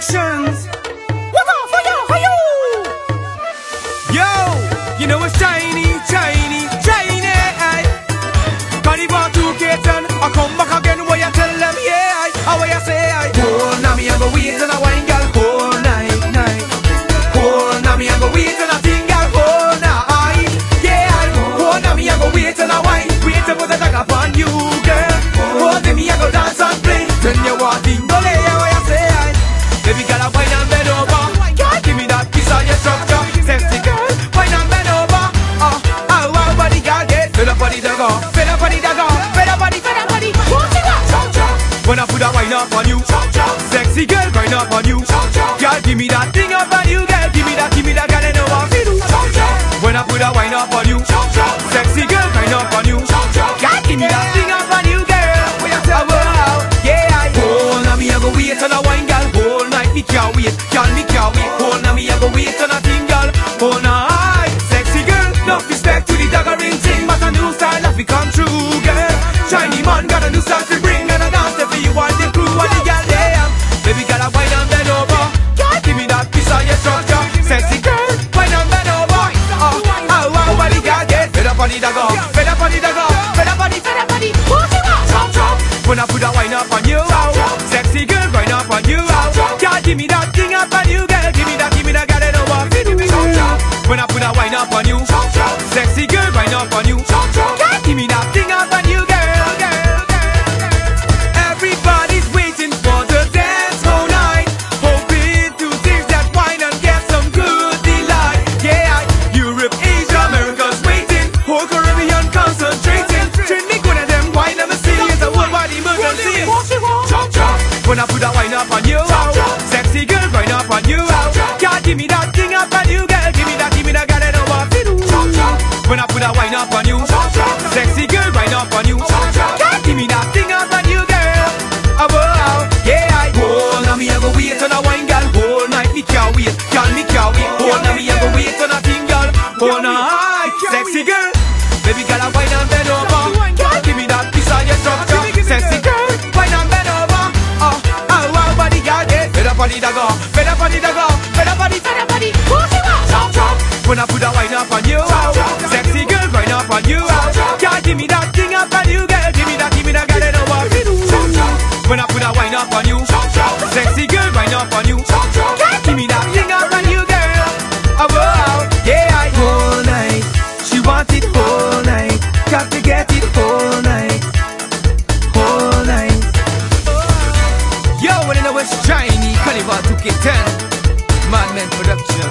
Productions. Yo, you know it's Chynee, Chynee, Chynee. Carnival to Caton, I come back When I put a wine up on you, sexy girl, grind up on you. Girl, give me that thing up on you, girl, give me that, give me that, girl, I know what to do. When I put a wine up on you, sexy girl, grind up on you. Girl, give me that thing up on you, girl. Oh, wow, yeah, I. Oh, now me I go wait on a wine, girl, whole night me can't wait, girl, me can't wait. Oh, now me I go wait on a thing, girl, whole night. Sexy girl, no respect to the daggering thing, but a new style have become true, girl. Chynee man got a new style to bring, and I dance get fed up on the dagger, fed up on the fed up on the, fed up on the. When I put a wine up on you, sexy girl, wine up on you. Oh. Girl, give me that thing up on you, girl, give me that, give me that, girl, I know what to do. When I put a wine up on you, sexy girl, wine up on you. Girl, When I put that wine up on you, oh. sexy girl, wine up on you. Oh. Girl, give me that thing up on you, girl, give me that, give me that, girl, know what to do. When I put that wine up on you, sexy girl, wine up on you. Girl, give me that thing up on you, girl. Oh, wow, yeah, I. Oh, now me I go wait on a wine, girl, whole night me can't wait, girl, me can't wait. Oh, now me I go wait on a thing, girl, whole night. Sexy girl, baby girl, I wine and When I put a wine up on you, sexy girl, wine up on you. Give me that thing up on you, girl. Oh, wow, yeah, I whole night. She want it whole night. Got to get it whole night, whole night. Yo, when I know it's Chynee, Carnival 2K10, Madman Production.